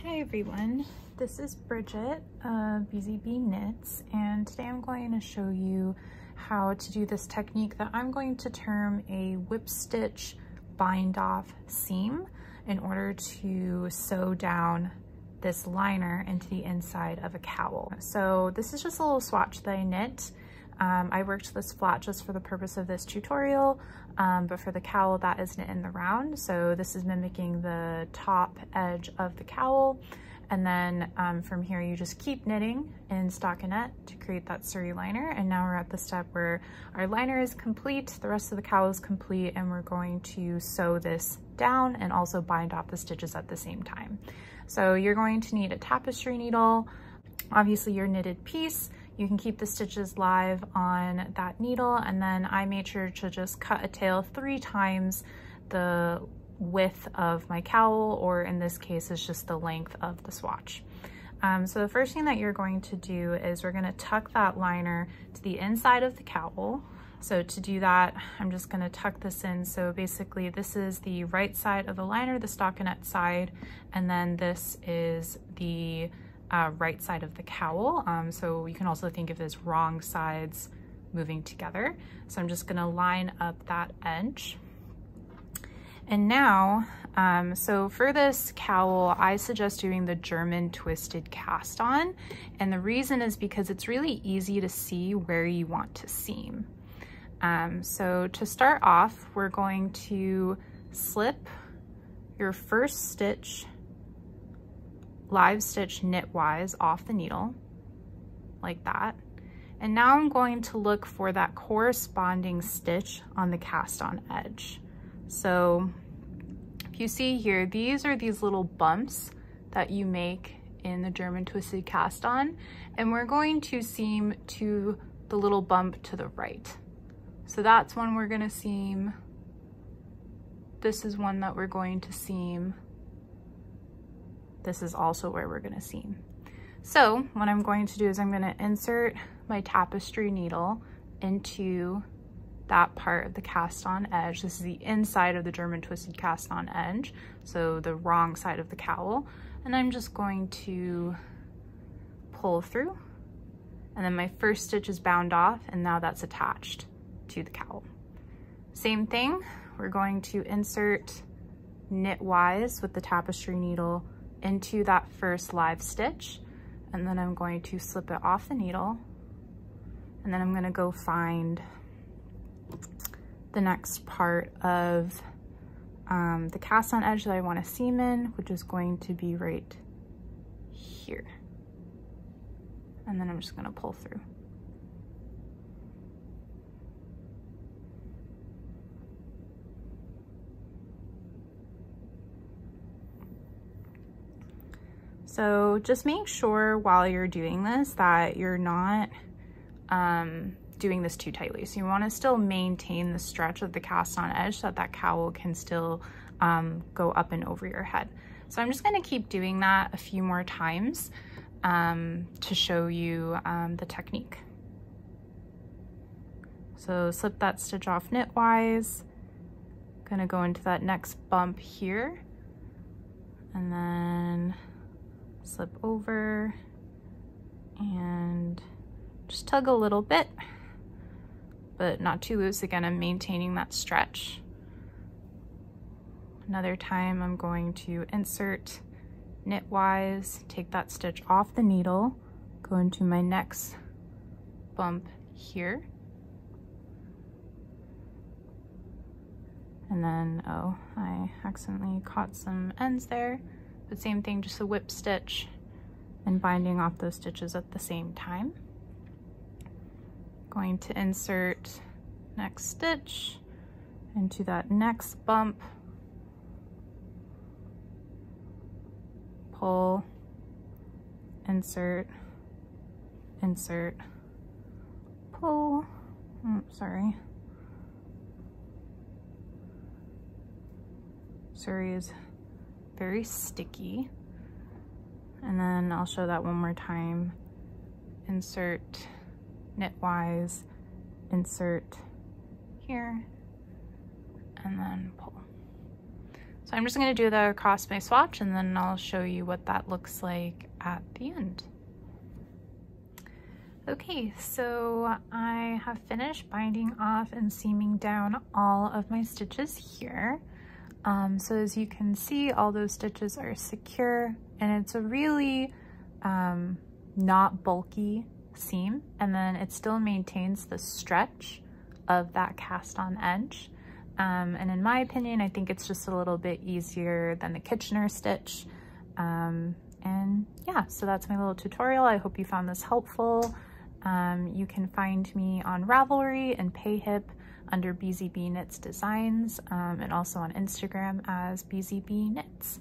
Hi everyone, this is Bridget of BZB Knits and today I'm going to show you how to do this technique that I'm going to term a whip stitch bind off seam in order to sew down this liner into the inside of a cowl. So this is just a little swatch that I knit. Um, I worked this flat just for the purpose of this tutorial, um, but for the cowl that is knit in the round. So this is mimicking the top edge of the cowl. And then um, from here, you just keep knitting in stockinette to create that suri liner. And now we're at the step where our liner is complete, the rest of the cowl is complete, and we're going to sew this down and also bind off the stitches at the same time. So you're going to need a tapestry needle, obviously your knitted piece, you can keep the stitches live on that needle and then I made sure to just cut a tail three times the width of my cowl or in this case it's just the length of the swatch. Um, so the first thing that you're going to do is we're going to tuck that liner to the inside of the cowl. So to do that, I'm just going to tuck this in. So basically this is the right side of the liner, the stockinette side, and then this is the uh, right side of the cowl. Um, so you can also think of it as wrong sides moving together. So I'm just gonna line up that edge. And now, um, so for this cowl, I suggest doing the German twisted cast on. And the reason is because it's really easy to see where you want to seam. Um, so to start off, we're going to slip your first stitch live stitch knitwise off the needle like that. And now I'm going to look for that corresponding stitch on the cast on edge. So if you see here, these are these little bumps that you make in the German twisted cast on, and we're going to seam to the little bump to the right. So that's one we're gonna seam. This is one that we're going to seam this is also where we're gonna seam. So what I'm going to do is I'm gonna insert my tapestry needle into that part of the cast on edge. This is the inside of the German twisted cast on edge, so the wrong side of the cowl. And I'm just going to pull through and then my first stitch is bound off and now that's attached to the cowl. Same thing, we're going to insert knitwise with the tapestry needle into that first live stitch and then I'm going to slip it off the needle and then I'm gonna go find the next part of um, the cast on edge that I wanna seam in, which is going to be right here. And then I'm just gonna pull through. So just make sure while you're doing this that you're not um, doing this too tightly. So you wanna still maintain the stretch of the cast on edge so that that cowl can still um, go up and over your head. So I'm just gonna keep doing that a few more times um, to show you um, the technique. So slip that stitch off knitwise, gonna go into that next bump here, and then slip over and just tug a little bit, but not too loose. Again, I'm maintaining that stretch. Another time I'm going to insert knitwise, take that stitch off the needle, go into my next bump here. And then, oh, I accidentally caught some ends there. Same thing, just a whip stitch and binding off those stitches at the same time. Going to insert next stitch into that next bump, pull, insert, insert, pull, oh, sorry. Suri is very sticky. And then I'll show that one more time. Insert knitwise, insert here, and then pull. So I'm just gonna do the across my swatch and then I'll show you what that looks like at the end. Okay, so I have finished binding off and seaming down all of my stitches here. Um, so as you can see, all those stitches are secure and it's a really um, not bulky seam. And then it still maintains the stretch of that cast on edge. Um, and in my opinion, I think it's just a little bit easier than the Kitchener stitch. Um, and yeah, so that's my little tutorial. I hope you found this helpful. Um, you can find me on Ravelry and PayHip under BZB Knits Designs um, and also on Instagram as BZB Knits.